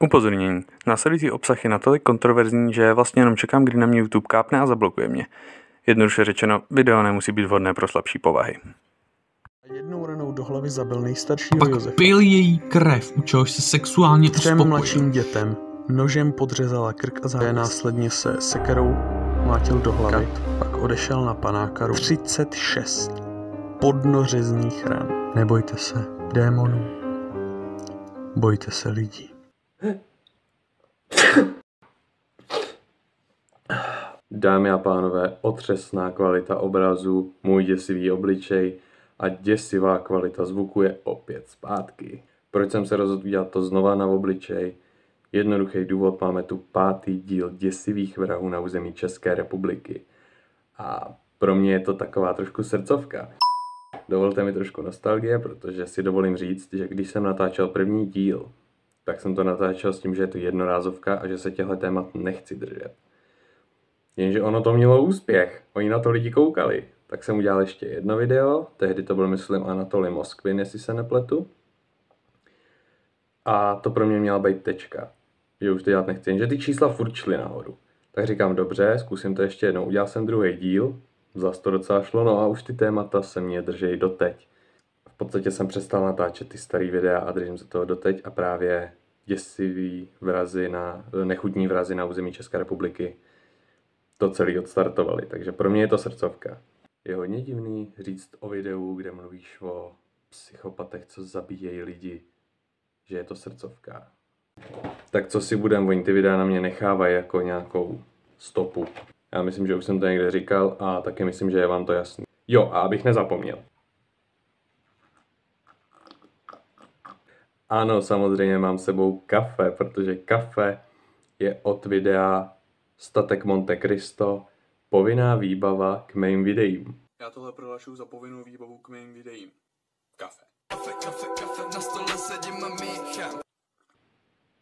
Upozornění. Následující obsah je natolik kontroverzní, že vlastně jenom čekám, kdy na mě YouTube kápne a zablokuje mě. Jednoduše řečeno, video nemusí být vhodné pro slabší povahy. Jednou ranou do hlavy zabil nejstaršího Pak Josefa. pil její krev, u čehož se sexuálně Třem uspokojil. mladším dětem nožem podřezala krk a závěr následně se sekerou mlátil do hlavy, pak odešel na panákaru. 36 podnořezných ran. Nebojte se démonů, bojte se lidí. Dámy a pánové, otřesná kvalita obrazu, můj děsivý obličej a děsivá kvalita zvuku je opět zpátky. Proč jsem se rozhodl udělat to znova na obličej? Jednoduchý důvod, máme tu pátý díl děsivých vrahů na území České republiky. A pro mě je to taková trošku srdcovka. Dovolte mi trošku nostalgie, protože si dovolím říct, že když jsem natáčel první díl, tak jsem to natáčel s tím, že je to jednorázovka a že se těchto témat nechci držet. Jenže ono to mělo úspěch, oni na to lidi koukali. Tak jsem udělal ještě jedno video, tehdy to byl myslím Anatoly Moskvin, jestli se nepletu. A to pro mě měla být tečka, že už to dělat nechci, jenže ty čísla furt šly nahoru. Tak říkám, dobře, zkusím to ještě jednou. Udělal jsem druhý díl, zas to docela šlo, no a už ty témata se mě držejí doteď. V podstatě jsem přestal natáčet ty staré videa a držím se toho doteď a právě děsivý vrazy na, nechutní vrazy na území České republiky to celý odstartovali, takže pro mě je to srdcovka. Je hodně divný říct o videu, kde mluvíš o psychopatech, co zabíjejí lidi, že je to srdcovka. Tak co si budem, oni ty videa na mě nechávají jako nějakou stopu. Já myslím, že už jsem to někde říkal a taky myslím, že je vám to jasný. Jo, a abych nezapomněl. Ano, samozřejmě mám s sebou kafe, protože kafe je od videa Statek Monte Cristo povinná výbava k mým videím. Já tohle prohlašuju za povinnou výbavu k mým videím. Kafe.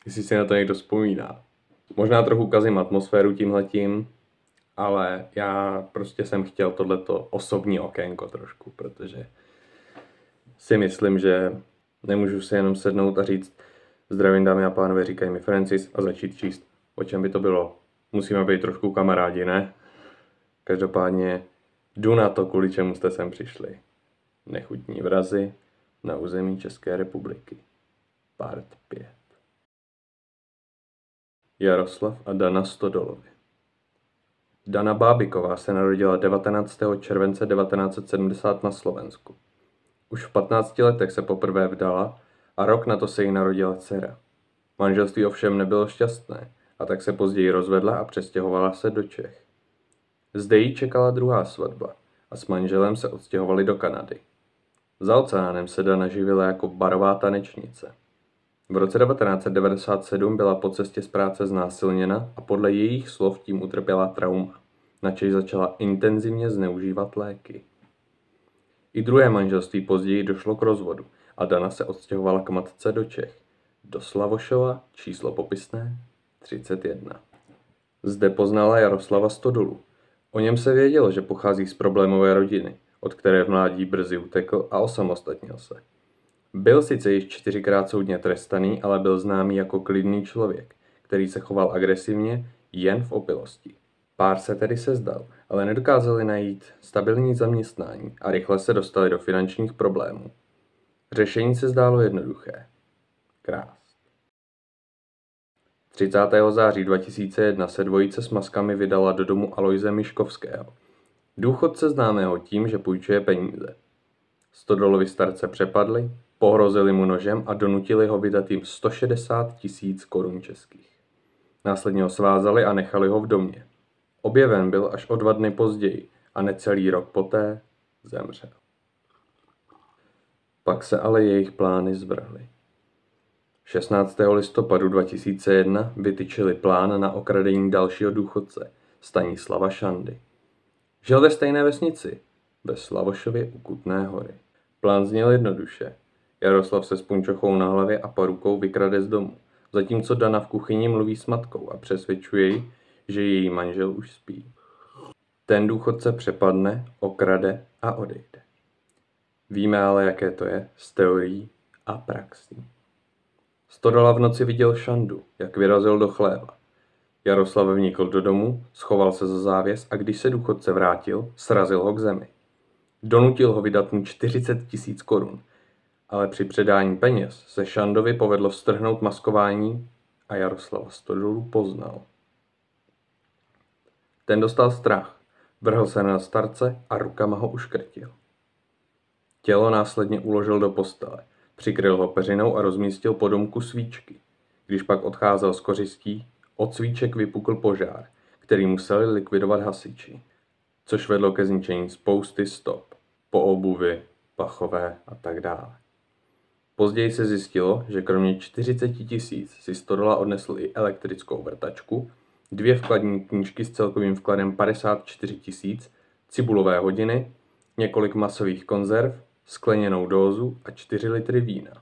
Jestli si na to někdo vzpomíná. Možná trochu kazím atmosféru tímhletím, ale já prostě jsem chtěl tohleto osobní okénko trošku, protože si myslím, že nemůžu si jenom sednout a říct zdravím dámy a pánové, říkají mi Francis a začít číst. O čem by to bylo? Musíme být trošku kamarádi, ne? Každopádně jdu na to, kvůli čemu jste sem přišli. Nechutní vrazy na území České republiky. Part 5. Jaroslav a Dana Stodolovi. Dana Bábiková se narodila 19. července 1970 na Slovensku. Už v 15 letech se poprvé vdala a rok na to se jí narodila dcera. Manželství ovšem nebylo šťastné a tak se později rozvedla a přestěhovala se do Čech. Zde jí čekala druhá svatba a s manželem se odstěhovali do Kanady. Za oceánem se Dana živila jako barová tanečnice. V roce 1997 byla po cestě z práce znásilněna a podle jejich slov tím utrpěla trauma, načež začala intenzivně zneužívat léky. I druhé manželství později došlo k rozvodu a Dana se odstěhovala k matce do Čech. Do Slavošova, číslo popisné 31. Zde poznala Jaroslava Stodolu. O něm se vědělo, že pochází z problémové rodiny, od které v mládí brzy utekl a osamostatnil se. Byl sice již čtyřikrát soudně trestaný, ale byl známý jako klidný člověk, který se choval agresivně jen v opilosti. Pár se tedy sezdal, ale nedokázali najít stabilní zaměstnání a rychle se dostali do finančních problémů. Řešení se zdálo jednoduché. Krás. 30. září 2001 se dvojice s maskami vydala do domu Aloise Miškovského. Důchodce známého tím, že půjčuje peníze. Stodolovi starce přepadli, pohrozili mu nožem a donutili ho vydat jim 160 tisíc korun českých. Následně ho svázali a nechali ho v domě. Objeven byl až o dva dny později a necelý rok poté zemřel. Pak se ale jejich plány zvrhly. 16. listopadu 2001 vytyčili plán na okradení dalšího důchodce, Stanislava Šandy. Žil ve stejné vesnici, ve Slavošově u Kutné hory. Plán zněl jednoduše. Jaroslav se s punčochou na hlavě a parukou vykrade z domu, zatímco Dana v kuchyni mluví s matkou a přesvědčuje ji, že její manžel už spí. Ten důchodce přepadne, okrade a odejde. Víme ale, jaké to je z teorií a praxí. Stodola v noci viděl Šandu, jak vyrazil do chléva. Jaroslav vnikl do domu, schoval se za závěs a když se důchodce vrátil, srazil ho k zemi. Donutil ho vydat mu 40 tisíc korun, ale při předání peněz se Šandovi povedlo strhnout maskování a Jaroslava Stodolu poznal. Ten dostal strach, vrhl se na starce a rukama ho uškrtil. Tělo následně uložil do postele, přikryl ho peřinou a rozmístil po domku svíčky. Když pak odcházel z kořistí, od svíček vypukl požár, který museli likvidovat hasiči, což vedlo ke zničení spousty stop, po obuvi, pachové a tak dále. Později se zjistilo, že kromě 40 tisíc si Stodola odnesl i elektrickou vrtačku, dvě vkladní knížky s celkovým vkladem 54 tisíc, cibulové hodiny, několik masových konzerv, skleněnou dózu a 4 litry vína.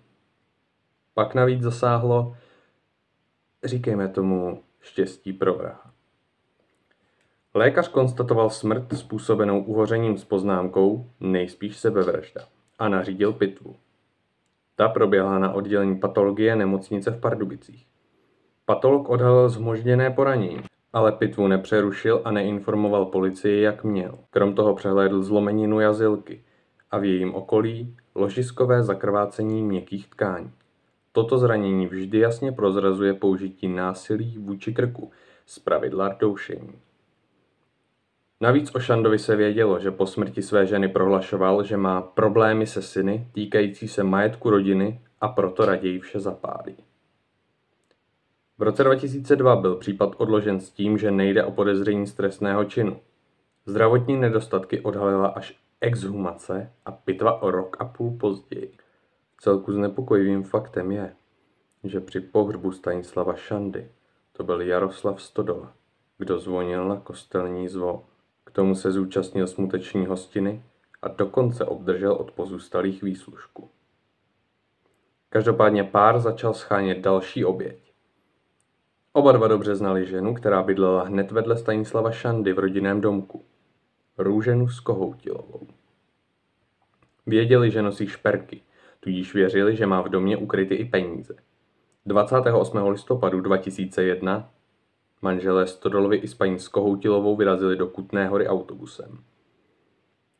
Pak navíc zasáhlo, říkejme tomu, štěstí pro vraha. Lékař konstatoval smrt způsobenou uhořením s poznámkou nejspíš sebevražda a nařídil pitvu. Ta proběhla na oddělení patologie nemocnice v Pardubicích. Patolog odhalil zmožděné poranění, ale pitvu nepřerušil a neinformoval policii, jak měl. Krom toho přehlédl zlomeninu jazylky a v jejím okolí ložiskové zakrvácení měkkých tkání. Toto zranění vždy jasně prozrazuje použití násilí vůči krku, pravidla doušení. Navíc o Šandovi se vědělo, že po smrti své ženy prohlašoval, že má problémy se syny týkající se majetku rodiny a proto raději vše zapálí. V roce 2002 byl případ odložen s tím, že nejde o podezření z trestného činu. Zdravotní nedostatky odhalila až exhumace a pitva o rok a půl později. Celku znepokojivým faktem je, že při pohřbu Stanislava Šandy to byl Jaroslav Stodola, kdo zvonil na kostelní zvon. K tomu se zúčastnil smuteční hostiny a dokonce obdržel od pozůstalých výslužku. Každopádně pár začal schánět další oběť. Oba dva dobře znali ženu, která bydlela hned vedle Stanislava Šandy v rodinném domku. Růženu s Kohoutilovou. Věděli, že nosí šperky, tudíž věřili, že má v domě ukryty i peníze. 28. listopadu 2001 Manželé Stodolovi i s paní Skohoutilovou vyrazili do Kutné hory autobusem.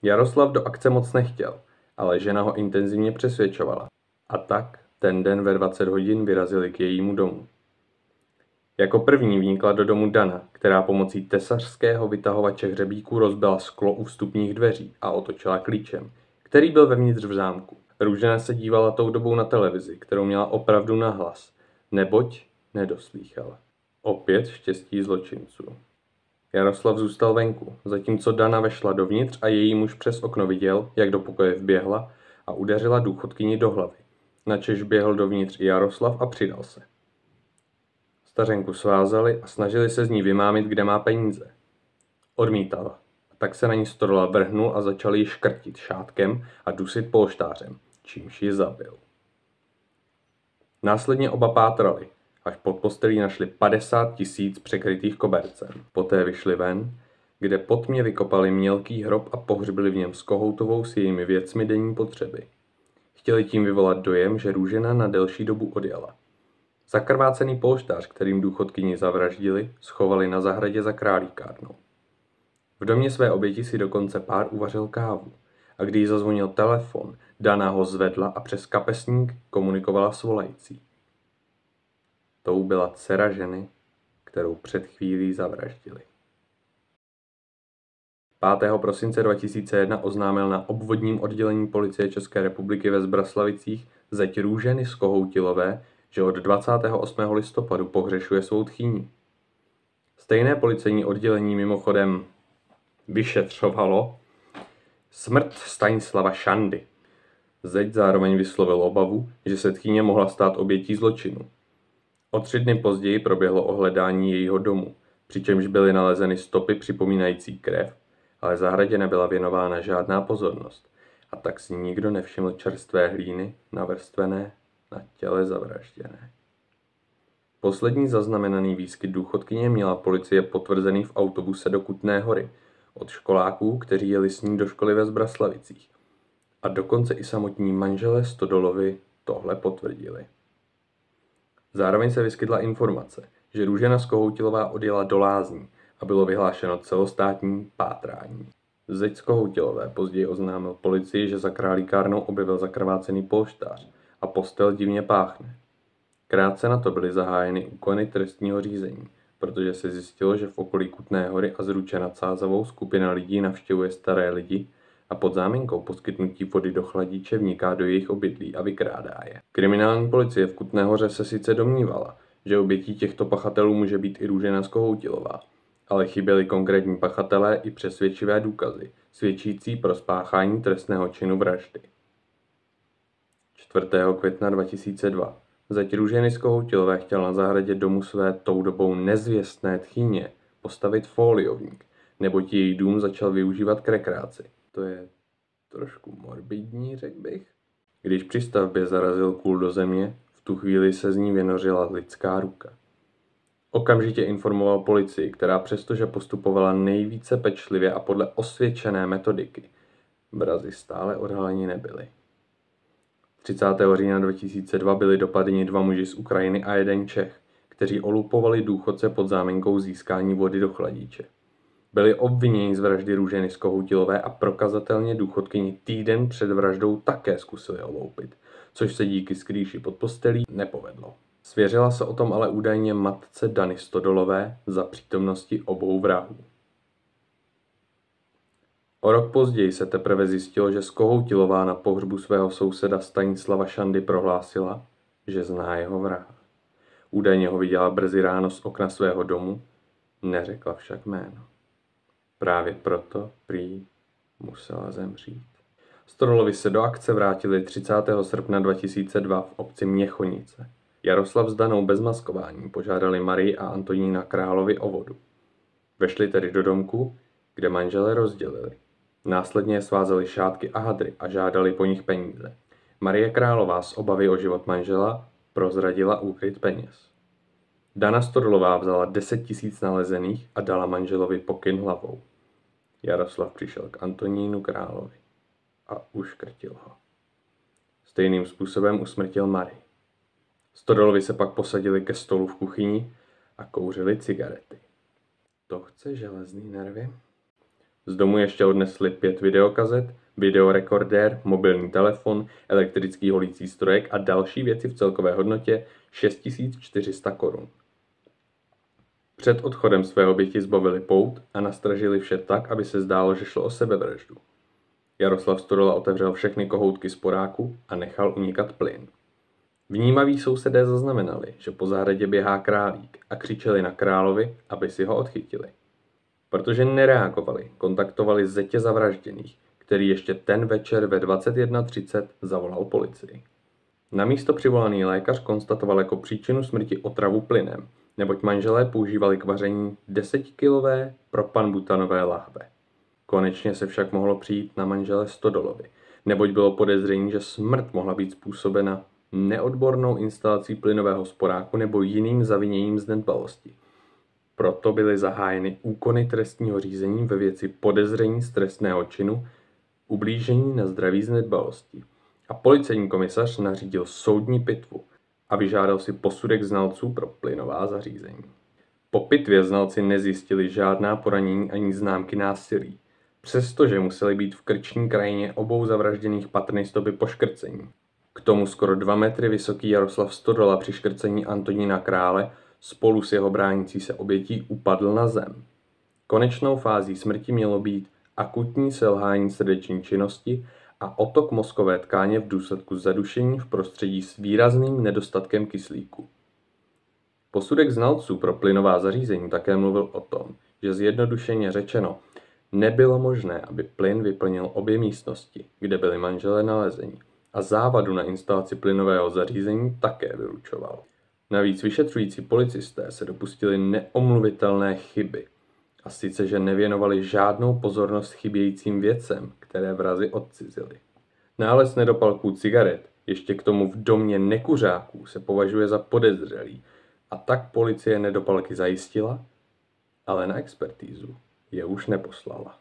Jaroslav do akce moc nechtěl, ale žena ho intenzivně přesvědčovala. A tak ten den ve 20 hodin vyrazili k jejímu domu. Jako první vnikla do domu Dana, která pomocí tesařského vytahovače hřebíků rozbila sklo u vstupních dveří a otočila klíčem, který byl vevnitř v zámku. Růžena se dívala tou dobou na televizi, kterou měla opravdu na hlas, neboť nedoslýchala. Opět štěstí zločinců. Jaroslav zůstal venku, zatímco Dana vešla dovnitř a její muž přes okno viděl, jak do pokoje vběhla a udeřila důchodkyni do hlavy. Načež běhl dovnitř i Jaroslav a přidal se. Stařenku svázali a snažili se z ní vymámit, kde má peníze. Odmítala. A tak se na ní Storola vrhnul a začal ji škrtit šátkem a dusit polštářem, čímž ji zabil. Následně oba pátrali, až pod postelí našli 50 tisíc překrytých kobercem. Poté vyšli ven, kde pod mě vykopali mělký hrob a pohřbili v něm s kohoutovou s jejími věcmi denní potřeby. Chtěli tím vyvolat dojem, že růžena na delší dobu odjela. Zakrvácený polštář, kterým důchodkyni zavraždili, schovali na zahradě za králíkárnou. V domě své oběti si dokonce pár uvařil kávu a když zazvonil telefon, Dana ho zvedla a přes kapesník komunikovala s volající. Tou byla dcera ženy, kterou před chvílí zavraždili. 5. prosince 2001 oznámil na obvodním oddělení policie České republiky ve Zbraslavicích zeď Růženy z Kohoutilové, že od 28. listopadu pohřešuje svou tchýni. Stejné policejní oddělení mimochodem vyšetřovalo smrt Stanislava Šandy. Zeď zároveň vyslovil obavu, že se tchýně mohla stát obětí zločinu. O tři dny později proběhlo ohledání jejího domu, přičemž byly nalezeny stopy připomínající krev, ale zahradě nebyla věnována žádná pozornost a tak si nikdo nevšiml čerstvé hlíny navrstvené na těle zavražděné. Poslední zaznamenaný výskyt důchodkyně měla policie potvrzený v autobuse do Kutné hory od školáků, kteří jeli s ní do školy ve Zbraslavicích. A dokonce i samotní manželé Stodolovi tohle potvrdili. Zároveň se vyskytla informace, že Růžena Skohoutilová odjela do lázní a bylo vyhlášeno celostátní pátrání. Zeď Skohoutilové později oznámil policii, že za králíkárnou objevil zakrvácený polštář a postel divně páchne. Krátce na to byly zahájeny úkony trestního řízení, protože se zjistilo, že v okolí Kutné hory a Zruče nad Sázavou skupina lidí navštěvuje staré lidi a pod záminkou poskytnutí vody do chladíče vniká do jejich obydlí a vykrádá je. Kriminální policie v Kutné hoře se sice domnívala, že obětí těchto pachatelů může být i Růžena Skohoutilová, ale chyběly konkrétní pachatelé i přesvědčivé důkazy, svědčící pro spáchání trestného činu vraždy. 4. května 2002 Zeď Růženy Skohoutilové chtěl na zahradě domu své tou dobou nezvěstné tchyně postavit foliovník, neboť její dům začal využívat k rekreaci. To je trošku morbidní, řekl bych. Když při stavbě zarazil kůl do země, v tu chvíli se z ní vynořila lidská ruka. Okamžitě informoval policii, která přestože postupovala nejvíce pečlivě a podle osvědčené metodiky, brazy stále odhaleni nebyly. 30. října 2002 byli dopadeni dva muži z Ukrajiny a jeden Čech, kteří olupovali důchodce pod záminkou získání vody do chladíče. Byli obviněni z vraždy Růženy Skohoutilové a prokazatelně důchodkyni týden před vraždou také zkusili oloupit, což se díky skrýši pod postelí nepovedlo. Svěřila se o tom ale údajně matce Dany Stodolové za přítomnosti obou vrahů. O rok později se teprve zjistilo, že Skohoutilová na pohřbu svého souseda Stanislava Šandy prohlásila, že zná jeho vraha. Údajně ho viděla brzy ráno z okna svého domu, neřekla však jméno. Právě proto prý musela zemřít. Stodolovi se do akce vrátili 30. srpna 2002 v obci Měchonice. Jaroslav s Danou bez maskování požádali Marii a Antonína Královi o vodu. Vešli tedy do domku, kde manžele rozdělili. Následně svázeli šátky a hadry a žádali po nich peníze. Marie Králová z obavy o život manžela prozradila úkryt peněz. Dana Stodlová vzala 10 tisíc nalezených a dala manželovi pokyn hlavou. Jaroslav přišel k Antonínu Královi a uškrtil ho. Stejným způsobem usmrtil Marii. Stodolovi se pak posadili ke stolu v kuchyni a kouřili cigarety. To chce železný nervy? Z domu ještě odnesli pět videokazet, videorekordér, mobilní telefon, elektrický holící strojek a další věci v celkové hodnotě 6400 korun. Před odchodem své oběti zbavili pout a nastražili vše tak, aby se zdálo, že šlo o sebevraždu. Jaroslav Stodola otevřel všechny kohoutky z poráku a nechal unikat plyn. Vnímaví sousedé zaznamenali, že po zahradě běhá králík a křičeli na královi, aby si ho odchytili. Protože nereagovali, kontaktovali zetě zavražděných, který ještě ten večer ve 21.30 zavolal policii. Na místo přivolaný lékař konstatoval jako příčinu smrti otravu plynem, neboť manželé používali k vaření 10-kilové propanbutanové lahve. Konečně se však mohlo přijít na manžele Stodolovi, neboť bylo podezření, že smrt mohla být způsobena neodbornou instalací plynového sporáku nebo jiným zaviněním z nedbalosti. Proto byly zahájeny úkony trestního řízení ve věci podezření z trestného činu ublížení na zdraví z nedbalosti. A policejní komisař nařídil soudní pitvu a vyžádal si posudek znalců pro plynová zařízení. Po pitvě znalci nezjistili žádná poranění ani známky násilí, přestože museli být v krční krajině obou zavražděných patrny stopy poškrcení. K tomu skoro dva metry vysoký Jaroslav Stodola při škrcení Antonína Krále spolu s jeho bránící se obětí upadl na zem. Konečnou fází smrti mělo být akutní selhání srdeční činnosti a otok mozkové tkáně v důsledku zadušení v prostředí s výrazným nedostatkem kyslíku. Posudek znalců pro plynová zařízení také mluvil o tom, že zjednodušeně řečeno nebylo možné, aby plyn vyplnil obě místnosti, kde byly manželé nalezení a závadu na instalaci plynového zařízení také vylučoval. Navíc vyšetřující policisté se dopustili neomluvitelné chyby. A sice, že nevěnovali žádnou pozornost chybějícím věcem, které vrazy odcizili. Nález nedopalků cigaret, ještě k tomu v domě nekuřáků, se považuje za podezřelý a tak policie nedopalky zajistila, ale na expertízu je už neposlala.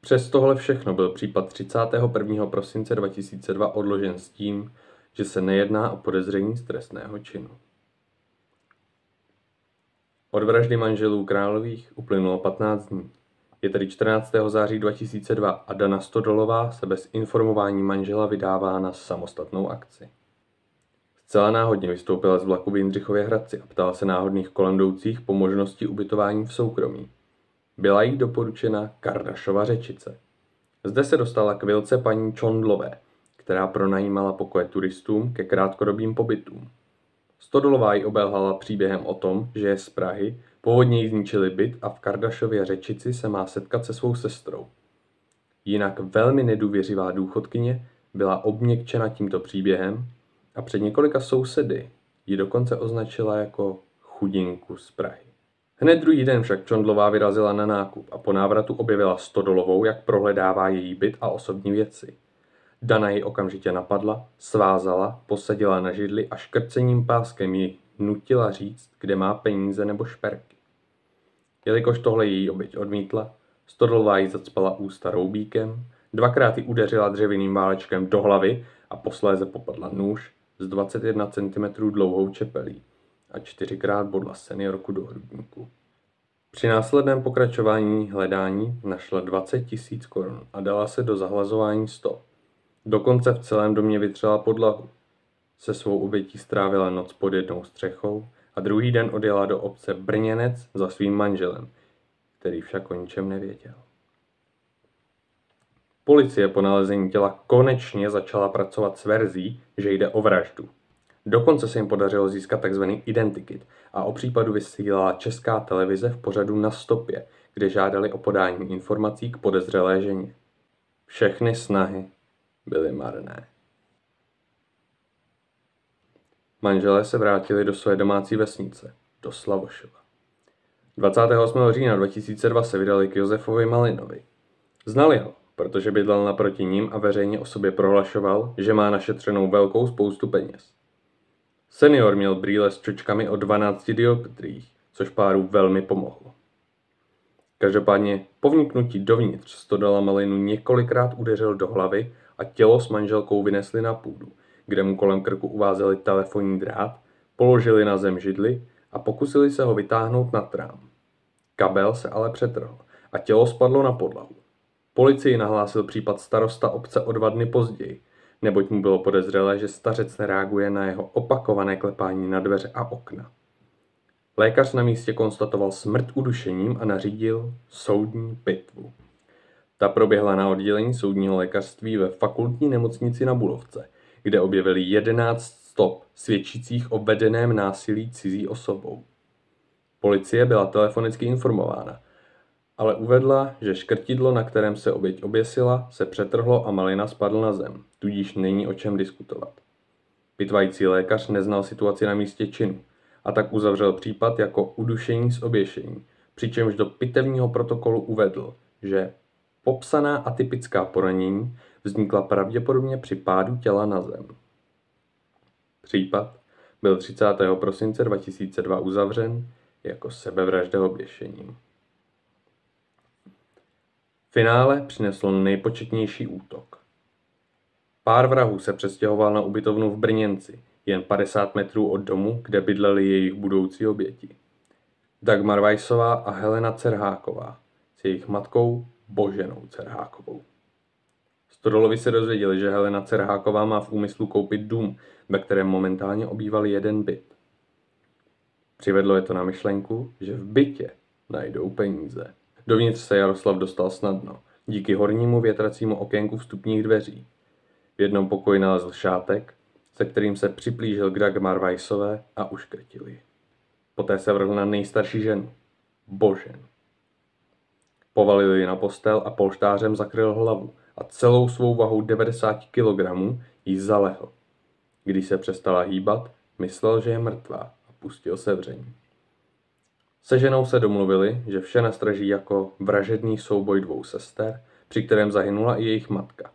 Přes tohle všechno byl případ 31. prosince 2002 odložen s tím, že se nejedná o podezření z trestného činu. Od vraždy manželů Králových uplynulo 15 dní. Je tedy 14. září 2002 a Dana Stodolová se bez informování manžela vydává na samostatnou akci. Zcela náhodně vystoupila z vlaku v Jindřichově Hradci a ptala se náhodných kolem jdoucích po možnosti ubytování v soukromí. Byla jí doporučena Kardašova řečice. Zde se dostala k vilce paní Čondlové, která pronajímala pokoje turistům ke krátkodobým pobytům. Stodolová ji obelhala příběhem o tom, že je z Prahy, původně jí zničili byt a v Kardašově řečici se má setkat se svou sestrou. Jinak velmi nedůvěřivá důchodkyně byla obměkčena tímto příběhem a před několika sousedy ji dokonce označila jako chudinku z Prahy. Hned druhý den však Čondlová vyrazila na nákup a po návratu objevila Stodolovou, jak prohledává její byt a osobní věci. Dana ji okamžitě napadla, svázala, posadila na židli a škrcením páskem ji nutila říct, kde má peníze nebo šperky. Jelikož tohle její oběť odmítla, Stodolová ji zacpala ústa roubíkem, dvakrát ji udeřila dřevěným válečkem do hlavy a posléze popadla nůž s 21 cm dlouhou čepelí a čtyřikrát bodla seniorku do hrudníku. Při následném pokračování hledání našla 20 tisíc korun a dala se do zahlazování 100. Dokonce v celém domě vytřela podlahu. Se svou obětí strávila noc pod jednou střechou a druhý den odjela do obce Brněnec za svým manželem, který však o ničem nevěděl. Policie po nalezení těla konečně začala pracovat s verzí, že jde o vraždu. Dokonce se jim podařilo získat tzv. identikit a o případu vysílala česká televize v pořadu na stopě, kde žádali o podání informací k podezřelé ženě. Všechny snahy byly marné. Manželé se vrátili do své domácí vesnice, do Slavošova. 28. října 2002 se vydali k Josefovi Malinovi. Znali ho, protože bydlel naproti ním a veřejně o sobě prohlašoval, že má našetřenou velkou spoustu peněz. Senior měl brýle s čočkami o 12 dioptriích, což páru velmi pomohlo. Každopádně po vniknutí dovnitř Stodola Malinu několikrát udeřil do hlavy a tělo s manželkou vynesli na půdu, kde mu kolem krku uvázeli telefonní drát, položili na zem židli a pokusili se ho vytáhnout na trám. Kabel se ale přetrhl a tělo spadlo na podlahu. Policii nahlásil případ starosta obce o dva dny později, neboť mu bylo podezřelé, že stařec nereaguje na jeho opakované klepání na dveře a okna. Lékař na místě konstatoval smrt udušením a nařídil soudní pitvu. Ta proběhla na oddělení soudního lékařství ve fakultní nemocnici na Bulovce, kde objevili 11 stop svědčících o vedeném násilí cizí osobou. Policie byla telefonicky informována, ale uvedla, že škrtidlo, na kterém se oběť oběsila, se přetrhlo a Malina spadl na zem, tudíž není o čem diskutovat. Pitvající lékař neznal situaci na místě činu a tak uzavřel případ jako udušení s oběšení, přičemž do pitevního protokolu uvedl, že popsaná atypická poranění vznikla pravděpodobně při pádu těla na zem. Případ byl 30. prosince 2002 uzavřen jako sebevražda oběšením. Finále přineslo nejpočetnější útok. Pár vrahů se přestěhoval na ubytovnu v Brněnci, jen 50 metrů od domu, kde bydleli jejich budoucí oběti. Dagmar Vajsová a Helena Cerháková s jejich matkou Boženou Cerhákovou. Stodolovi se dozvěděli, že Helena Cerháková má v úmyslu koupit dům, ve kterém momentálně obýval jeden byt. Přivedlo je to na myšlenku, že v bytě najdou peníze. Dovnitř se Jaroslav dostal snadno, díky hornímu větracímu okénku vstupních dveří. V jednom pokoji nalezl šátek, se kterým se připlížil k Dagmar Weissové a uškrtil ji. Poté se vrhl na nejstarší ženu, Božen. Povalil ji na postel a polštářem zakryl hlavu a celou svou vahou 90 kg jí zalehl. Když se přestala hýbat, myslel, že je mrtvá a pustil se vření. Se ženou se domluvili, že vše nastraží jako vražedný souboj dvou sester, při kterém zahynula i jejich matka.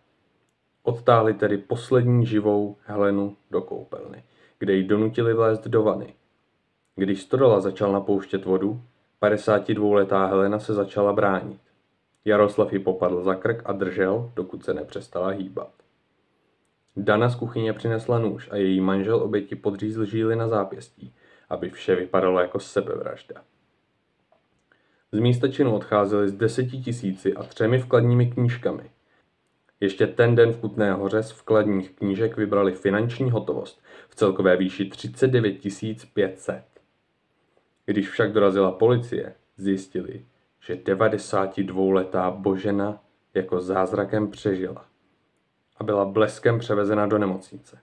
Odtáhli tedy poslední živou Helenu do koupelny, kde ji donutili vlézt do vany. Když Stodola začal napouštět vodu, 52-letá Helena se začala bránit. Jaroslav ji popadl za krk a držel, dokud se nepřestala hýbat. Dana z kuchyně přinesla nůž a její manžel oběti podřízl žíly na zápěstí, aby vše vypadalo jako sebevražda. Z místa činu odcházeli s deseti tisíci a třemi vkladními knížkami. Ještě ten den v Kutné hoře z vkladních knížek vybrali finanční hotovost v celkové výši 39 500. Když však dorazila policie, zjistili, že 92-letá Božena jako zázrakem přežila a byla bleskem převezena do nemocnice.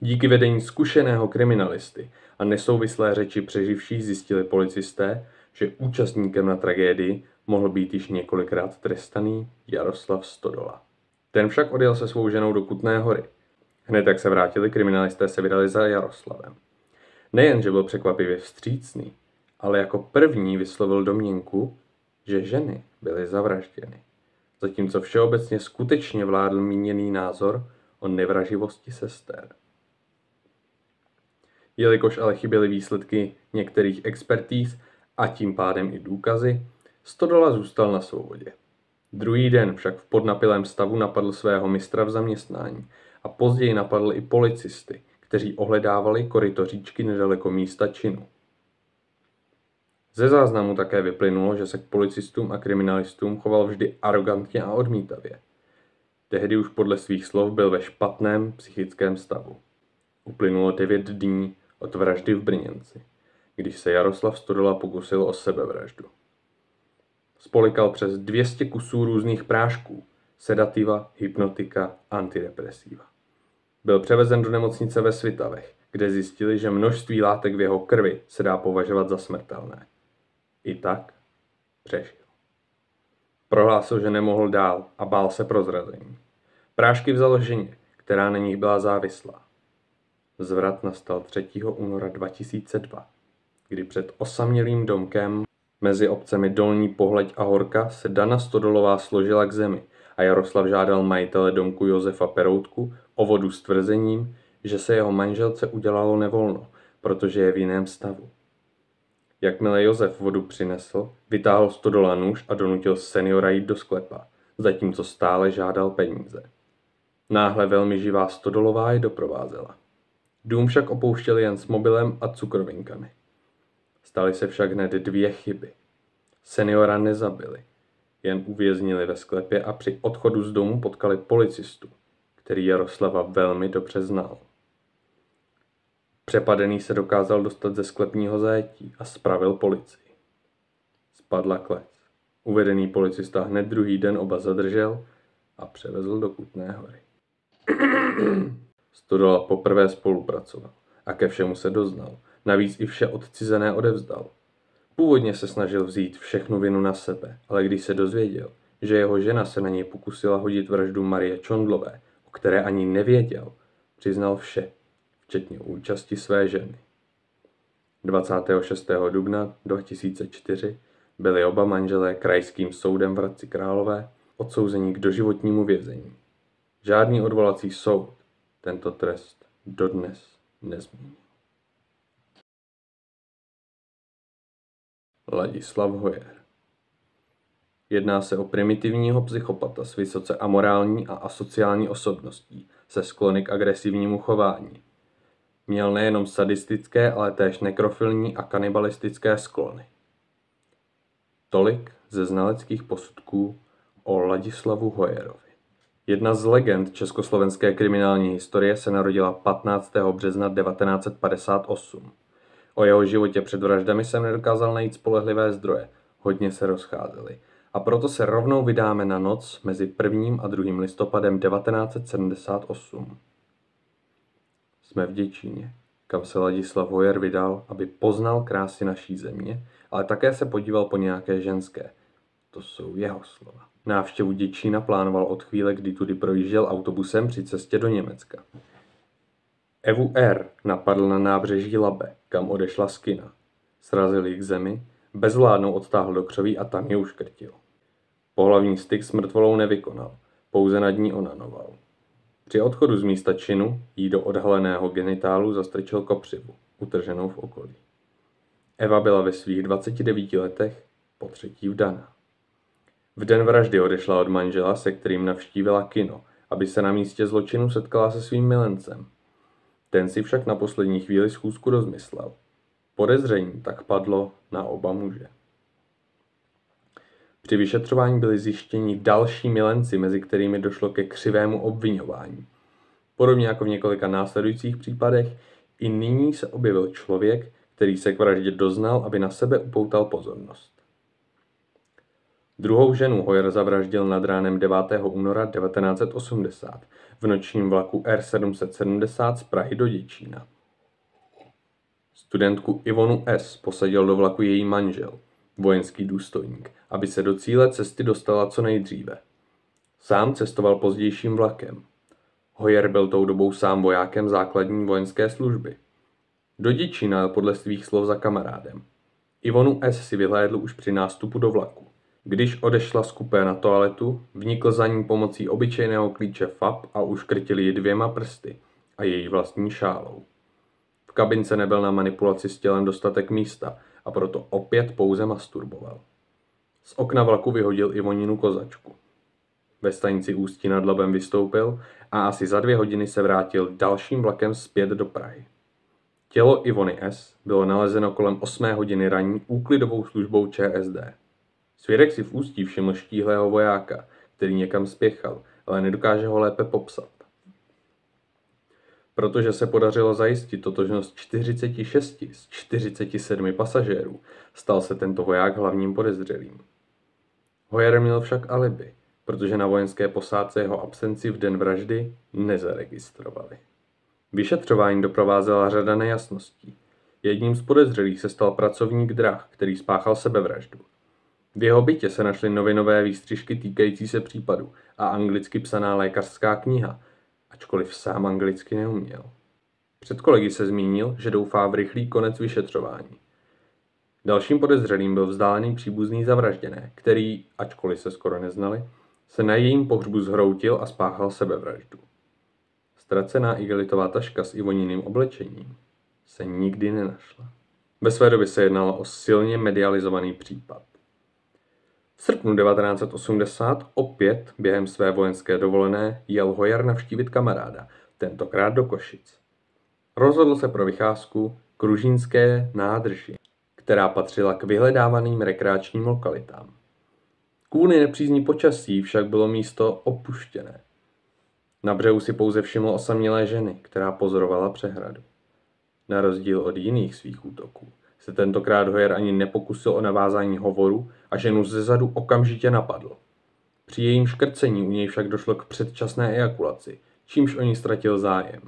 Díky vedení zkušeného kriminalisty a nesouvislé řeči přeživších zjistili policisté, že účastníkem na tragédii mohl být již několikrát trestaný Jaroslav Stodola. Ten však odjel se svou ženou do Kutné hory. Hned jak se vrátili, kriminalisté se vydali za Jaroslavem. Nejen, že byl překvapivě vstřícný, ale jako první vyslovil domněnku, že ženy byly zavražděny. Zatímco všeobecně skutečně vládl míněný názor o nevraživosti sester. Jelikož ale chyběly výsledky některých expertíz a tím pádem i důkazy, Stodola zůstal na svobodě. Druhý den však v podnapilém stavu napadl svého mistra v zaměstnání a později napadl i policisty, kteří ohledávali koryto říčky nedaleko místa činu. Ze záznamu také vyplynulo, že se k policistům a kriminalistům choval vždy arrogantně a odmítavě. Tehdy už podle svých slov byl ve špatném psychickém stavu. Uplynulo devět dní od vraždy v Brněnci, když se Jaroslav Stodola pokusil o sebevraždu. Spolikal přes 200 kusů různých prášků, sedativa, hypnotika, antidepresiva. Byl převezen do nemocnice ve Svitavech, kde zjistili, že množství látek v jeho krvi se dá považovat za smrtelné. I tak přežil. Prohlásil, že nemohl dál a bál se prozrazení. Prášky vzal ženě, která na nich byla závislá. Zvrat nastal 3. února 2002, kdy před osamělým domkem mezi obcemi Dolní Pohleď a Horka se Dana Stodolová složila k zemi a Jaroslav žádal majitele domku Josefa Peroutku o vodu s tvrzením, že se jeho manželce udělalo nevolno, protože je v jiném stavu. Jakmile Josef vodu přinesl, vytáhl stodola nůž a donutil seniora jít do sklepa, zatímco stále žádal peníze. Náhle velmi živá stodolová je doprovázela. Dům však opouštěli jen s mobilem a cukrovinkami. Staly se však hned dvě chyby. Seniora nezabili, jen uvěznili ve sklepě a při odchodu z domu potkali policistu, který Jaroslava velmi dobře znal. Přepadený se dokázal dostat ze sklepního zajetí a spravil policii. Spadla klec. Uvedený policista hned druhý den oba zadržel a převezl do Kutné hory. Stodola poprvé spolupracoval a ke všemu se doznal. Navíc i vše odcizené odevzdal. Původně se snažil vzít všechnu vinu na sebe, ale když se dozvěděl, že jeho žena se na něj pokusila hodit vraždu Marie Čondlové, o které ani nevěděl, přiznal vše včetně účasti své ženy. 26. dubna 2004 byli oba manželé krajským soudem v Hradci Králové odsouzení k doživotnímu vězení. Žádný odvolací soud tento trest dodnes nezměnil. Ladislav Hojer Jedná se o primitivního psychopata s vysoce amorální a asociální osobností se sklony k agresivnímu chování, Měl nejenom sadistické, ale též nekrofilní a kanibalistické sklony. Tolik ze znaleckých posudků o Ladislavu Hojerovi. Jedna z legend československé kriminální historie se narodila 15. března 1958. O jeho životě před vraždami jsem nedokázal najít spolehlivé zdroje, hodně se rozcházely. A proto se rovnou vydáme na noc mezi 1. a 2. listopadem 1978. Jsme v Děčíně, kam se Ladislav Hojer vydal, aby poznal krásy naší země, ale také se podíval po nějaké ženské. To jsou jeho slova. Návštěvu Děčína plánoval od chvíle, kdy tudy projížděl autobusem při cestě do Německa. Evu R. napadl na nábřeží Labe, kam odešla z kina. Srazil ji k zemi, bezvládnou odtáhl do křoví a tam ji uškrtil. Pohlavní styk s mrtvolou nevykonal, pouze nad ní onanoval. Při odchodu z místa činu jí do odhaleného genitálu zastrčil kopřivu, utrženou v okolí. Eva byla ve svých 29 letech po třetí vdaná. V den vraždy odešla od manžela, se kterým navštívila kino aby se na místě zločinu setkala se svým milencem. Ten si však na poslední chvíli schůzku rozmyslel. Podezření tak padlo na oba muže. Při vyšetřování byly zjištěni další milenci, mezi kterými došlo ke křivému obvinování. Podobně jako v několika následujících případech, i nyní se objevil člověk, který se k vraždě doznal, aby na sebe upoutal pozornost. Druhou ženu Hoyer zavraždil nad ránem 9. února 1980 v nočním vlaku R770 z Prahy do Děčína. Studentku Ivonu S. posadil do vlaku její manžel, vojenský důstojník, aby se do cíle cesty dostala co nejdříve. Sám cestoval pozdějším vlakem. Hoyer byl tou dobou sám vojákem základní vojenské služby. Do Děčína podle svých slov za kamarádem. Ivonu S. si vyhlédl už při nástupu do vlaku. Když odešla z kupé na toaletu, vnikl za ní pomocí obyčejného klíče FAP a uškrtil ji dvěma prsty a její vlastní šálou. V kabince nebyl na manipulaci s tělem dostatek místa a proto opět pouze masturboval. Z okna vlaku vyhodil Ivoninu kozačku. Ve stanici Ústí nad Labem vystoupil a asi za dvě hodiny se vrátil dalším vlakem zpět do Prahy. Tělo Ivony S. bylo nalezeno kolem 8 hodiny raní úklidovou službou ČSD. Svědek si v ústí všiml štíhlého vojáka, který někam spěchal, ale nedokáže ho lépe popsat. Protože se podařilo zajistit totožnost 46 z 47 pasažérů, stal se tento voják hlavním podezřelým. Hoyer měl však alibi, protože na vojenské posádce jeho absenci v den vraždy nezaregistrovali. Vyšetřování doprovázela řada nejasností. Jedním z podezřelých se stal pracovník drah, který spáchal sebevraždu. V jeho bytě se našly novinové výstřižky týkající se případu a anglicky psaná lékařská kniha, ačkoliv sám anglicky neuměl. Před kolegy se zmínil, že doufá v rychlý konec vyšetřování. Dalším podezřelým byl vzdálený příbuzný zavražděné, který, ačkoliv se skoro neznali, se na jejím pohřbu zhroutil a spáchal sebevraždu. Ztracená igelitová taška s Ivoniným oblečením se nikdy nenašla. Ve své době se jednalo o silně medializovaný případ. V srpnu 1980 opět během své vojenské dovolené jel Hojar navštívit kamaráda, tentokrát do Košic. Rozhodl se pro vycházku k Ružínské nádrži, která patřila k vyhledávaným rekreačním lokalitám. Kvůli nepřízní počasí však bylo místo opuštěné. Na břehu si pouze všiml osamělé ženy, která pozorovala přehradu. Na rozdíl od jiných svých útoků se tentokrát Hoyer ani nepokusil o navázání hovoru a ženu zezadu okamžitě napadl. Při jejím škrcení u něj však došlo k předčasné ejakulaci, čímž o ní ztratil zájem.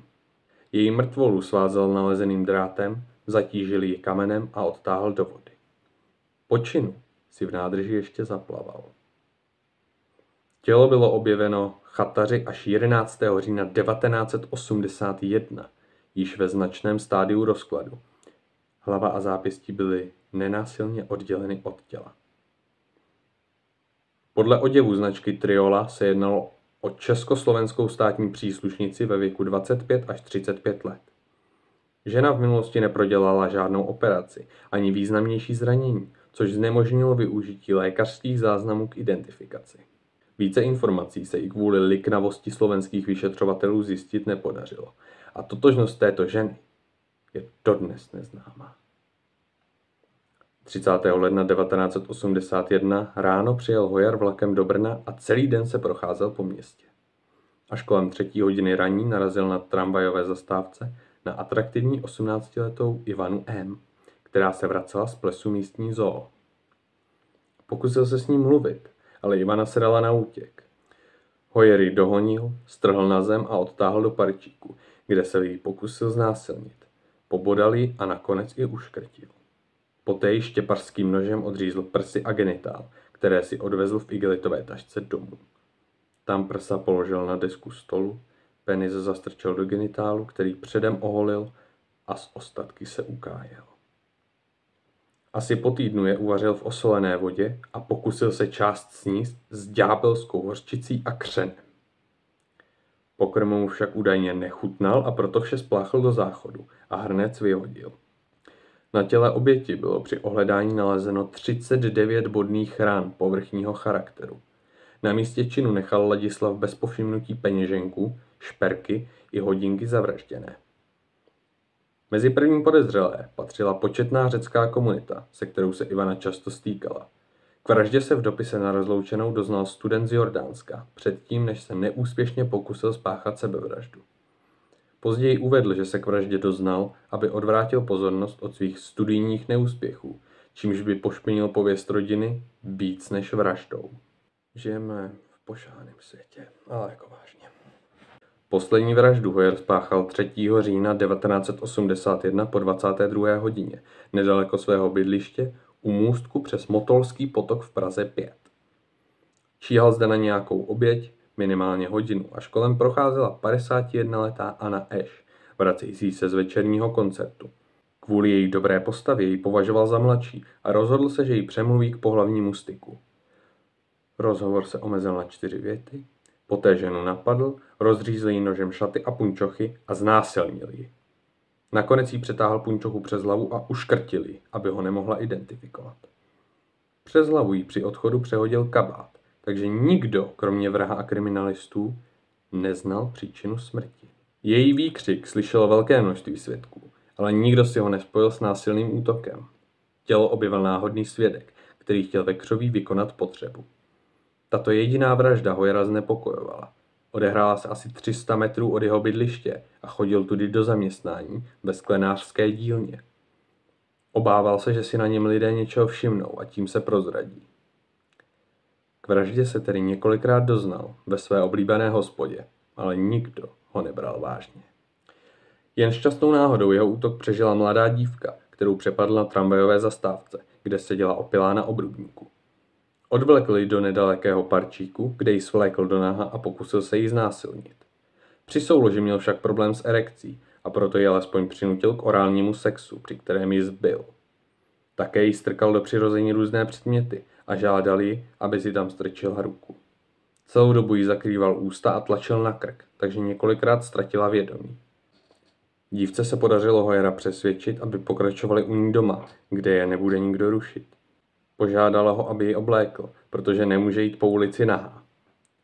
Její mrtvolu svázel nalezeným drátem, zatížil ji kamenem a odtáhl do vody. Po činu si v nádrži ještě zaplaval. Tělo bylo objeveno chataři až 11. října 1981, již ve značném stádiu rozkladu. Hlava a zápěstí byly nenásilně odděleny od těla. Podle oděvu značky Triola se jednalo o československou státní příslušnici ve věku 25 až 35 let. Žena v minulosti neprodělala žádnou operaci ani významnější zranění, což znemožnilo využití lékařských záznamů k identifikaci. Více informací se i kvůli liknavosti slovenských vyšetřovatelů zjistit nepodařilo a totožnost této ženy je dodnes neznámá. 30. ledna 1981 ráno přijel Hojar vlakem do Brna a celý den se procházel po městě. Až kolem třetí hodiny raní narazil na tramvajové zastávce na atraktivní 18-letou Ivanu M., která se vracela z plesu místní zoo. Pokusil se s ním mluvit, ale Ivana se dala na útěk. Hoyer ji dohonil, strhl na zem a odtáhl do parčíku, kde se jí pokusil znásilnit. Pobodal ji a nakonec i uškrtil. Poté ji štěpařským nožem odřízl prsy a genitál, které si odvezl v igelitové tašce domů. Tam prsa položil na desku stolu, penis zastrčil do genitálu, který předem oholil a z ostatky se ukájel. Asi po týdnu je uvařil v osolené vodě a pokusil se část sníst s ďábelskou hořčicí a křenem. Pokrm mu však údajně nechutnal a proto vše spláchl do záchodu a hrnec vyhodil. Na těle oběti bylo při ohledání nalezeno 39 bodných rán povrchního charakteru. Na místě činu nechal Ladislav bez povšimnutí peněženku, šperky i hodinky zavražděné. Mezi první podezřelé patřila početná řecká komunita, se kterou se Ivana často stýkala. K vraždě se v dopise na rozloučenou doznal student z Jordánska, předtím, než se neúspěšně pokusil spáchat sebevraždu. Později uvedl, že se k vraždě doznal, aby odvrátil pozornost od svých studijních neúspěchů, čímž by pošpinil pověst rodiny víc než vraždou. Žijeme v pošáném světě, ale jako vážně. Poslední vraždu Hoyer spáchal 3. října 1981 po 22. hodině, nedaleko svého bydliště, u můstku přes Motolský potok v Praze 5. Číhal zde na nějakou oběť, minimálně hodinu, až kolem procházela 51-letá Anna Eš, vracející se z večerního koncertu. Kvůli její dobré postavě ji považoval za mladší a rozhodl se, že ji přemluví k pohlavnímu styku. Rozhovor se omezil na čtyři věty, poté ženu napadl, rozřízl jí nožem šaty a punčochy a znásilnil ji. Nakonec jí přetáhl punčochu přes hlavu a uškrtil ji, aby ho nemohla identifikovat. Přes hlavu jí při odchodu přehodil kabát, takže nikdo, kromě vraha a kriminalistů, neznal příčinu smrti. Její výkřik slyšelo velké množství svědků, ale nikdo si ho nespojil s násilným útokem. Tělo objevil náhodný svědek, který chtěl ve křoví vykonat potřebu. Tato jediná vražda Hojera znepokojovala. Odehrála se asi 300 metrů od jeho bydliště a chodil tudy do zaměstnání ve sklenářské dílně. Obával se, že si na něm lidé něčeho všimnou a tím se prozradí. K vraždě se tedy několikrát doznal ve své oblíbené hospodě, ale nikdo ho nebral vážně. Jen šťastnou náhodou jeho útok přežila mladá dívka, kterou přepadl na tramvajové zastávce, kde seděla opilá na obrubníku. Odvlekl ji do nedalekého parčíku, kde ji svlékl do náha a pokusil se jí znásilnit. Při souloži měl však problém s erekcí a proto ji alespoň přinutil k orálnímu sexu, při kterém ji zbyl. Také jí strkal do přirození různé předměty a žádal ji, aby si tam strčila ruku. Celou dobu jí zakrýval ústa a tlačil na krk, takže několikrát ztratila vědomí. Dívce se podařilo Hojera přesvědčit, aby pokračovali u ní doma, kde je nebude nikdo rušit. Požádala ho, aby ji oblékl, protože nemůže jít po ulici nahá.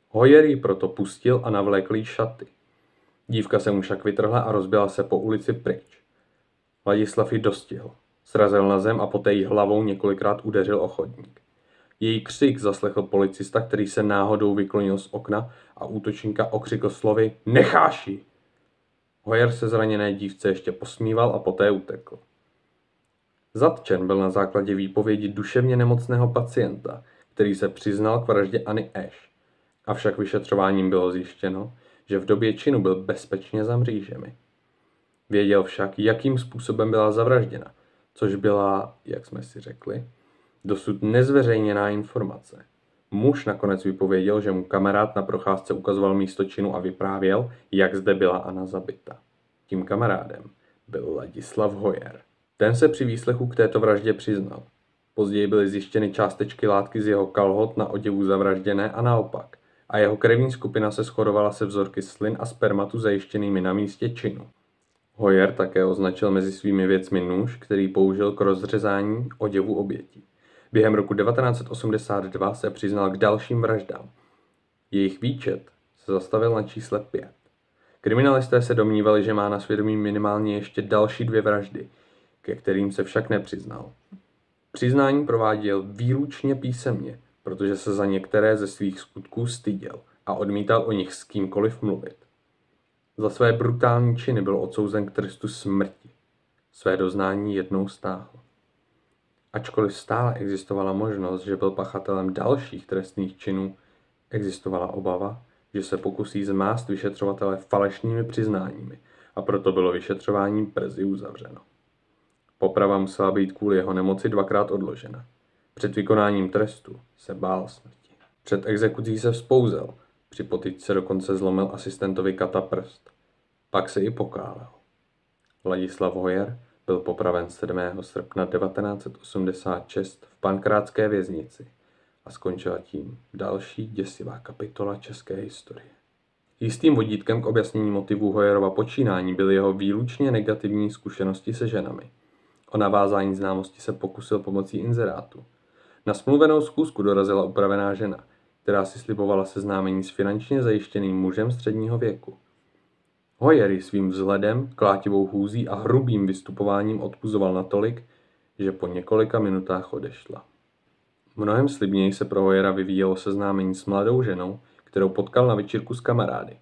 Hojer ji proto pustil a navlékl jí šaty. Dívka se mu však vytrhla a rozbila se po ulici pryč. Ladislav ji dostihl. Srazil na zem a poté jí hlavou několikrát udeřil o chodník. Její křik zaslechl policista, který se náhodou vyklonil z okna a útočníka okřikl slovy Necháš ji! Hoyer se zraněné dívce ještě posmíval a poté utekl. Zatčen byl na základě výpovědi duševně nemocného pacienta, který se přiznal k vraždě Anny Ash. Avšak vyšetřováním bylo zjištěno, že v době činu byl bezpečně za mřížemi. Věděl však, jakým způsobem byla zavražděna, což byla, jak jsme si řekli, dosud nezveřejněná informace. Muž nakonec vypověděl, že mu kamarád na procházce ukazoval místo činu a vyprávěl, jak zde byla Anna zabita. Tím kamarádem byl Ladislav Hoyer. Ten se při výslechu k této vraždě přiznal. Později byly zjištěny částečky látky z jeho kalhot na oděvu zavražděné a naopak. A jeho krevní skupina se shodovala se vzorky slin a spermatu zajištěnými na místě činu. Hoyer také označil mezi svými věcmi nůž, který použil k rozřezání oděvu obětí. Během roku 1982 se přiznal k dalším vraždám. Jejich výčet se zastavil na čísle 5. Kriminalisté se domnívali, že má na svědomí minimálně ještě další dvě vraždy, ke kterým se však nepřiznal. Přiznání prováděl výlučně písemně, protože se za některé ze svých skutků styděl a odmítal o nich s kýmkoliv mluvit. Za své brutální činy byl odsouzen k trestu smrti. Své doznání jednou stáhl. Ačkoliv stále existovala možnost, že byl pachatelem dalších trestných činů, existovala obava, že se pokusí zmást vyšetřovatele falešnými přiznáními a proto bylo vyšetřování brzy uzavřeno. Poprava musela být kvůli jeho nemoci dvakrát odložena. Před vykonáním trestu se bál smrti. Před exekucí se vzpouzel, při potyčce dokonce zlomil asistentovi kata prst. Pak se i pokálel. Ladislav Hojer byl popraven 7. srpna 1986 v pankrátské věznici a skončila tím další děsivá kapitola české historie. Jistým vodítkem k objasnění motivů Hojerova počínání byly jeho výlučně negativní zkušenosti se ženami. O navázání známosti se pokusil pomocí inzerátu. Na smluvenou zkusku dorazila upravená žena, která si slibovala seznámení s finančně zajištěným mužem středního věku. Hoyer svým vzhledem, klátivou hůzí a hrubým vystupováním odpuzoval natolik, že po několika minutách odešla. Mnohem slibněji se pro Hoyera vyvíjelo seznámení s mladou ženou, kterou potkal na večírku s kamarády.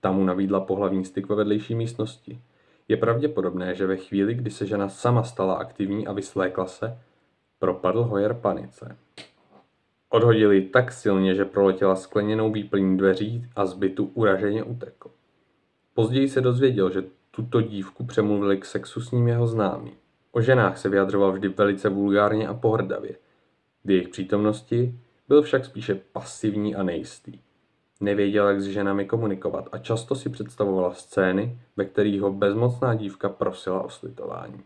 Tam mu nabídla pohlavní styk ve vedlejší místnosti. Je pravděpodobné, že ve chvíli, kdy se žena sama stala aktivní a vyslékla se, propadl Hoyer panice. Odhodil ji tak silně, že proletěla skleněnou výplní dveří a zbytu uraženě utekl. Později se dozvěděl, že tuto dívku přemluvili k sexu s ním jeho známý. O ženách se vyjadřoval vždy velice vulgárně a pohrdavě. V jejich přítomnosti byl však spíše pasivní a nejistý. Nevěděl, jak s ženami komunikovat a často si představovala scény, ve kterých ho bezmocná dívka prosila o slitování.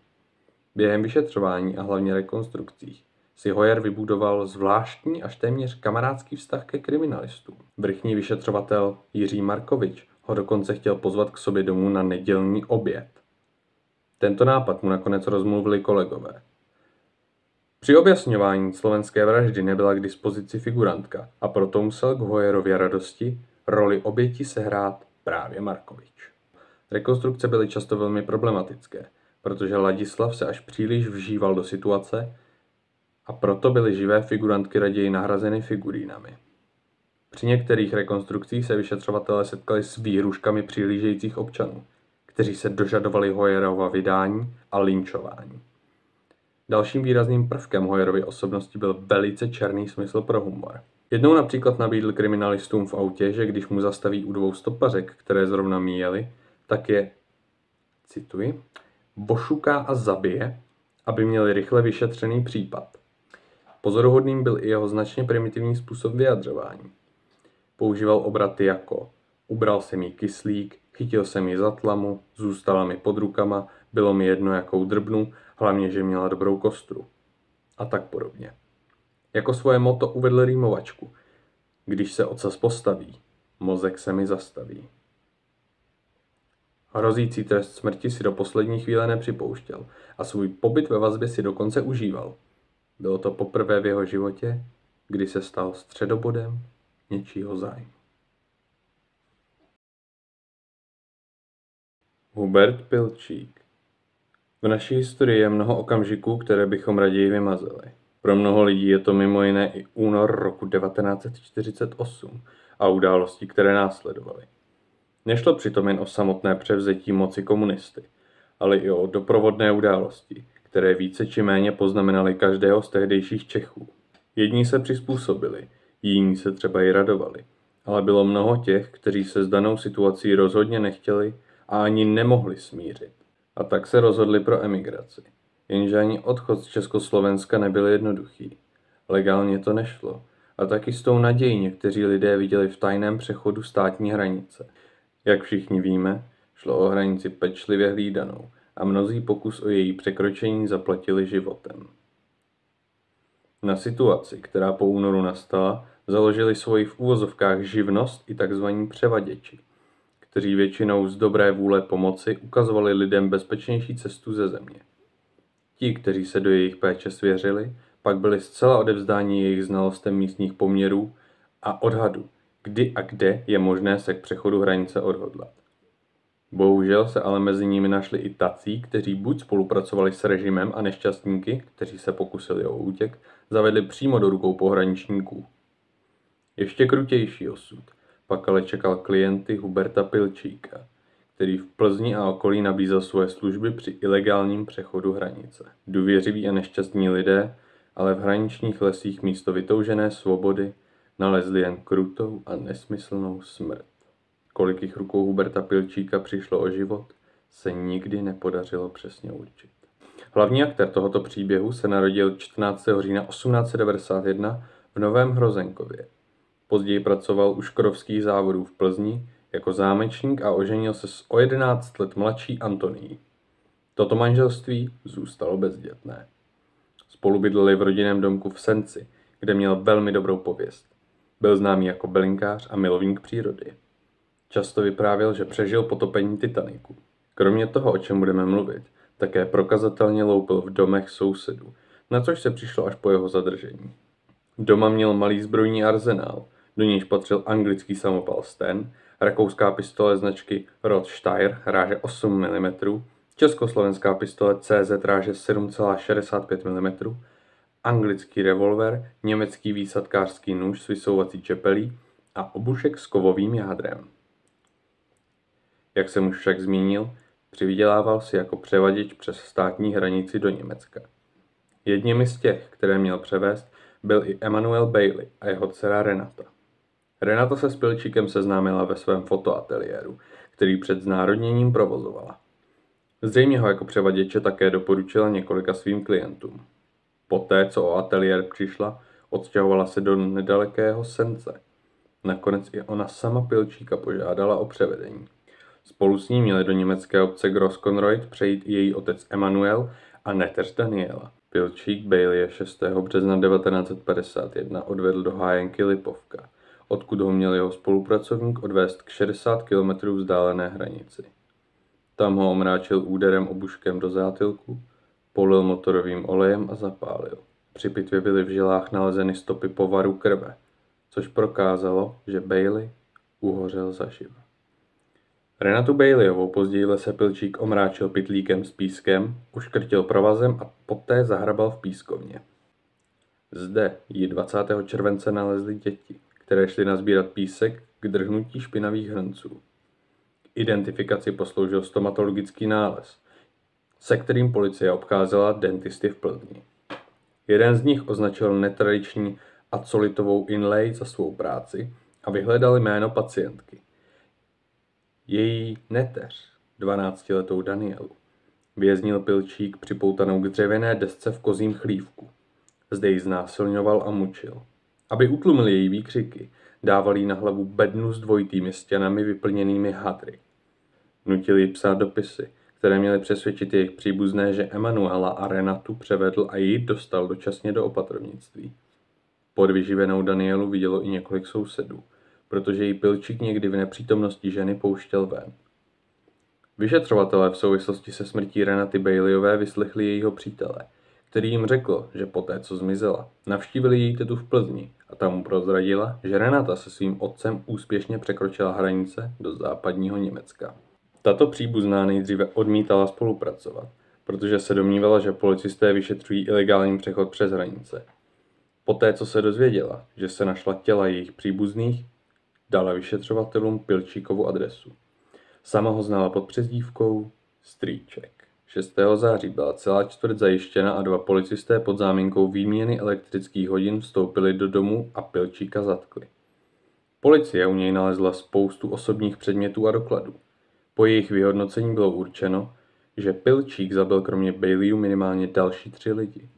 Během vyšetřování a hlavně rekonstrukcích si Hoyer vybudoval zvláštní až téměř kamarádský vztah ke kriminalistům. Vrchní vyšetřovatel Jiří Markovič ho dokonce chtěl pozvat k sobě domů na nedělní oběd. Tento nápad mu nakonec rozmluvili kolegové. Při objasňování slovenské vraždy nebyla k dispozici figurantka a proto musel k Hoyerově radosti roli oběti sehrát právě Markovič. Rekonstrukce byly často velmi problematické, protože Ladislav se až příliš vžíval do situace a proto byly živé figurantky raději nahrazeny figurínami. Při některých rekonstrukcích se vyšetřovatelé setkali s výhruškami přihlížejících občanů, kteří se dožadovali Hoyerova vydání a linčování. Dalším výrazným prvkem Hoyerovy osobnosti byl velice černý smysl pro humor. Jednou například nabídl kriminalistům v autě, že když mu zastaví u dvou stopařek, které zrovna míjeli, tak je, cituji, bošuká a zabije, aby měli rychle vyšetřený případ. Pozoruhodným byl i jeho značně primitivní způsob vyjadřování. Používal obraty jako ubral jsem jí kyslík, chytil jsem ji za tlamu, zůstala mi pod rukama, bylo mi jedno jakou drbnu, hlavně, že měla dobrou kostru. A tak podobně. Jako svoje moto uvedl rýmovačku. Když se ocas postaví, mozek se mi zastaví. Hrozící trest smrti si do poslední chvíle nepřipouštěl a svůj pobyt ve vazbě si dokonce užíval. Bylo to poprvé v jeho životě, kdy se stal středobodem něčího zájmu. Hubert Pilčík V naší historii je mnoho okamžiků, které bychom raději vymazali. Pro mnoho lidí je to mimo jiné i únor roku 1948 a události, které následovaly. Nešlo přitom jen o samotné převzetí moci komunisty, ale i o doprovodné události, které více či méně poznamenaly každého z tehdejších Čechů. Jedni se přizpůsobili, jiní se třeba i radovali, ale bylo mnoho těch, kteří se s danou situací rozhodně nechtěli a ani nemohli smířit. A tak se rozhodli pro emigraci. Jenže ani odchod z Československa nebyl jednoduchý. Legálně to nešlo. A taky s tou nadějí někteří lidé viděli v tajném přechodu státní hranice. Jak všichni víme, šlo o hranici pečlivě hlídanou a mnozí pokus o její překročení zaplatili životem. Na situaci, která po únoru nastala, založili svoji v úvozovkách živnost i tzv. převaděči, kteří většinou z dobré vůle pomoci ukazovali lidem bezpečnější cestu ze země. Ti, kteří se do jejich péče svěřili, pak byli zcela odevzdáni jejich znalostem místních poměrů a odhadu, kdy a kde je možné se k přechodu hranice odhodlat. Bohužel se ale mezi nimi našli i tací, kteří buď spolupracovali s režimem a nešťastníky, kteří se pokusili o útěk, zavedli přímo do rukou pohraničníků. Ještě krutější osud pak ale čekal klienty Huberta Pilčíka, který v Plzni a okolí nabízel svoje služby při ilegálním přechodu hranice. Důvěřiví a nešťastní lidé ale v hraničních lesích místo vytoužené svobody nalezli jen krutou a nesmyslnou smrt. Kolik jich rukou Huberta Pilčíka přišlo o život, se nikdy nepodařilo přesně určit. Hlavní aktér tohoto příběhu se narodil 14. října 1891 v Novém Hrozenkově. Později pracoval u Škodovských závodů v Plzni jako zámečník a oženil se s o 11 let mladší Antonií. Toto manželství zůstalo bezdětné. Spolu bydleli v rodinném domku v Senci, kde měl velmi dobrou pověst. Byl známý jako bylinkář a milovník přírody. Často vyprávěl, že přežil potopení Titaniku. Kromě toho, o čem budeme mluvit, také prokazatelně loupil v domech sousedů, na což se přišlo až po jeho zadržení. Doma měl malý zbrojní arzenál, do níž patřil anglický samopal Sten, rakouská pistole značky Rothsteyr ráže 8 mm, československá pistole CZ ráže 7,65 mm, anglický revolver, německý výsadkářský nůž s vysouvací čepelí a obušek s kovovým jádrem. Jak jsem už však zmínil, přivydělával si jako převaděč přes státní hranici do Německa. Jedním z těch, které měl převést, byl i Emanuel Bailey a jeho dcera Renata. Renata se s Pilčíkem seznámila ve svém fotoateliéru, který před znárodněním provozovala. Zřejmě ho jako převaděče také doporučila několika svým klientům. Poté, co o ateliér přišla, odstěhovala se do nedalekého Sence. Nakonec i ona sama Pilčíka požádala o převedení. Spolu s ní měli do německé obce Groskonreuth přejít i její otec Emanuel a neteř Daniela. Pilčík Bailey 6. března 1951 odvedl do hájenky Lipovka, odkud ho měl jeho spolupracovník odvést k 60 km vzdálené hranici. Tam ho omráčil úderem obuškem do zátilku, polil motorovým olejem a zapálil. Při pitvě byly v žilách nalezeny stopy povaru krve, což prokázalo, že Bailey uhořel zaživa. Renatu Baileyovou později lese Pilčík omráčil pitlíkem s pískem, uškrtil provazem a poté zahrabal v pískovně. Zde ji 20. července nalezly děti, které šly nazbírat písek k drhnutí špinavých hrnců. K identifikaci posloužil stomatologický nález, se kterým policie obcházela dentisty v Plzni. Jeden z nich označil netradiční acolitovou inlay za svou práci a vyhledal jméno pacientky. Její neteř, 12-letou Danielu, věznil pilčík připoutanou k dřevěné desce v kozím chlívku. Zde ji znásilňoval a mučil. Aby utlumil její výkřiky, dával jí na hlavu bednu s dvojitými stěnami vyplněnými hadry. Nutil jí psát dopisy, které měly přesvědčit jejich příbuzné, že Emanuela a Renatu převedl a ji dostal dočasně do opatrovnictví. Podvyživenou Danielu vidělo i několik sousedů protože jí pilčík někdy v nepřítomnosti ženy pouštěl ven. Vyšetřovatelé v souvislosti se smrtí Renaty Baileyové vyslechli jejího přítele, který jim řekl, že poté, co zmizela, navštívili její tetu v Plzni a tam mu prozradila, že Renata se svým otcem úspěšně překročila hranice do západního Německa. Tato příbuzná nejdříve odmítala spolupracovat, protože se domnívala, že policisté vyšetřují ilegální přechod přes hranice. Poté, co se dozvěděla, že se našla těla jejich příbuzných, dala vyšetřovatelům Pilčíkovu adresu. Sama ho znala pod přezdívkou Strýček. 6. září byla celá čtvrt zajištěna a dva policisté pod záminkou výměny elektrických hodin vstoupili do domu a Pilčíka zatkli. Policie u něj nalezla spoustu osobních předmětů a dokladů. Po jejich vyhodnocení bylo určeno, že Pilčík zabil kromě Baileyů minimálně další tři lidi.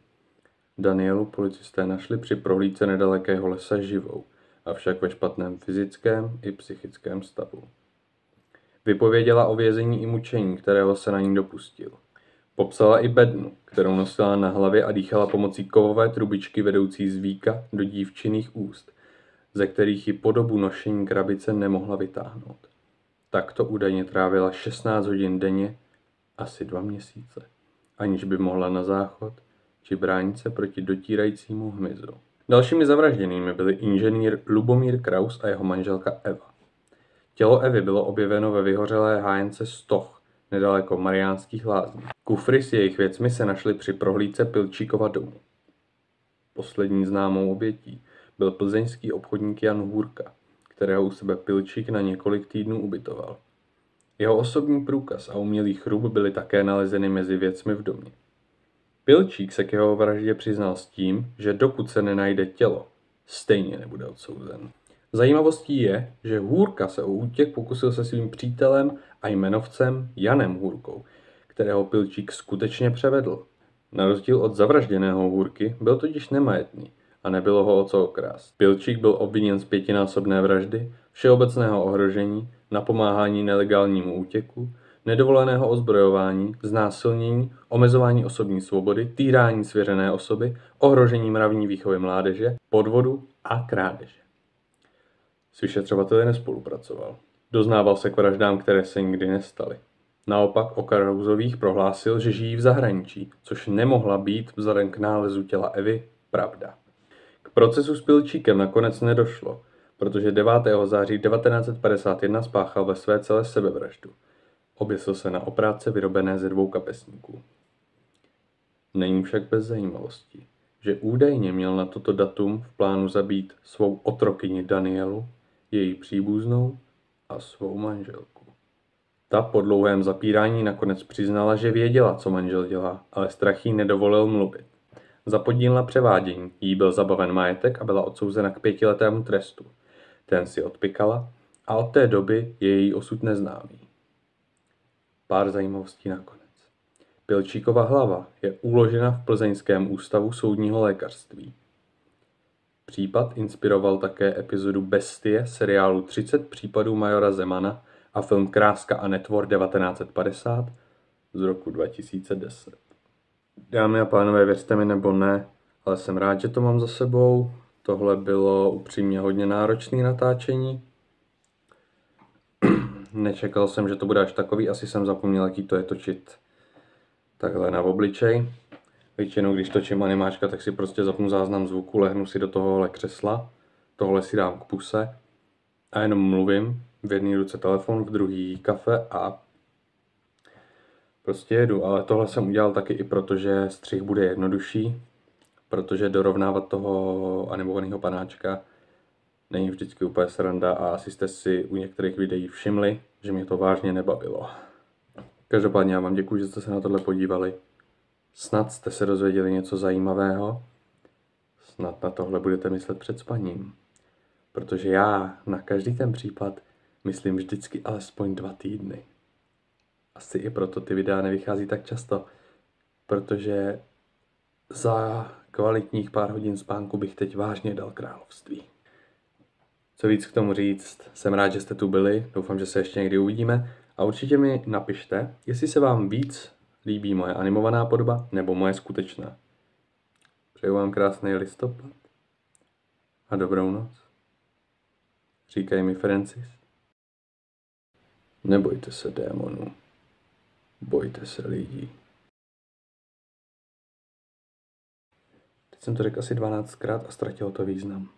Danielu policisté našli při prohlídce nedalekého lesa živou – avšak ve špatném fyzickém i psychickém stavu. Vypověděla o vězení i mučení, kterého se na ní dopustil. Popsala i bednu, kterou nosila na hlavě a dýchala pomocí kovové trubičky vedoucí z víka do dívčiných úst, ze kterých ji po dobu nošení krabice nemohla vytáhnout. Takto údajně trávila 16 hodin denně, asi dva měsíce, aniž by mohla na záchod či bránit se proti dotírajícímu hmyzu. Dalšími zavražděnými byli inženýr Lubomír Kraus a jeho manželka Eva. Tělo Evy bylo objeveno ve vyhořelé hájence Stoch, nedaleko Mariánských lázní. Kufry s jejich věcmi se našly při prohlídce Pilčíkova domu. Poslední známou obětí byl plzeňský obchodník Jan Hůrka, kterého u sebe Pilčík na několik týdnů ubytoval. Jeho osobní průkaz a umělý chrup byly také nalezeny mezi věcmi v domě. Pilčík se k jeho vraždě přiznal s tím, že dokud se nenajde tělo, stejně nebude odsouzen. Zajímavostí je, že Hůrka se o útěk pokusil se svým přítelem a jmenovcem Janem Hůrkou, kterého Pilčík skutečně převedl. Na rozdíl od zavražděného Hůrky byl totiž nemajetný a nebylo ho o co okrást. Pilčík byl obviněn z pětinásobné vraždy, všeobecného ohrožení, napomáhání nelegálnímu útěku, nedovoleného ozbrojování, znásilnění, omezování osobní svobody, týrání svěřené osoby, ohrožení mravní výchovy mládeže, podvodu a krádeže. S vyšetřovateli nespolupracoval. Doznával se k vraždám, které se nikdy nestaly. Naopak o Karouzových prohlásil, že žijí v zahraničí, což nemohla být vzhledem k nálezu těla Evy pravda. K procesu s Pilčíkem nakonec nedošlo, protože 9. září 1951 spáchal ve své celé sebevraždu. Oběsil se na opráce vyrobené ze dvou kapesníků. Není však bez zajímavostí, že údajně měl na toto datum v plánu zabít svou otrokyni Danielu, její příbuznou a svou manželku. Ta po dlouhém zapírání nakonec přiznala, že věděla, co manžel dělá, ale strach jí nedovolil mluvit. Za podíl na převádění jí byl zabaven majetek a byla odsouzena k pětiletému trestu. Ten si odpikala a od té doby je její osud neznámý. Pár zajímavostí nakonec. Pilčíkova hlava je uložena v Plzeňském ústavu soudního lékařství. Případ inspiroval také epizodu Bestie seriálu 30 případů majora Zemana a film Kráska a netvor 1950 z roku 2010. Dámy a pánové, věřte mi nebo ne, ale jsem rád, že to mám za sebou. Tohle bylo upřímně hodně náročné natáčení. Nečekal jsem, že to bude až takový, asi jsem zapomněl, jaký to je točit takhle na obličej. Většinou, když točím animáčka, tak si prostě zapnu záznam zvuku, lehnu si do tohohle křesla, tohle si dám k puse a jenom mluvím. V jedné ruce telefon, v druhý kafe a prostě jedu. Ale tohle jsem udělal taky i proto, že střih bude jednodušší, protože dorovnávat toho animovaného panáčka není vždycky úplně sranda a asi jste si u některých videí všimli, že mě to vážně nebavilo. Každopádně já vám děkuji, že jste se na tohle podívali. Snad jste se dozvěděli něco zajímavého. Snad na tohle budete myslet před spaním. Protože já na každý ten případ myslím vždycky alespoň dva týdny. Asi i proto ty videa nevychází tak často, protože za kvalitních pár hodin spánku bych teď vážně dal království. Co víc k tomu říct, jsem rád, že jste tu byli, doufám, že se ještě někdy uvidíme a určitě mi napište, jestli se vám víc líbí moje animovaná podoba nebo moje skutečná. Přeju vám krásný listopad a dobrou noc. Říkají mi Francis. Nebojte se démonů, bojte se lidí. Teď jsem to řekl asi 12krát a ztratilo to význam.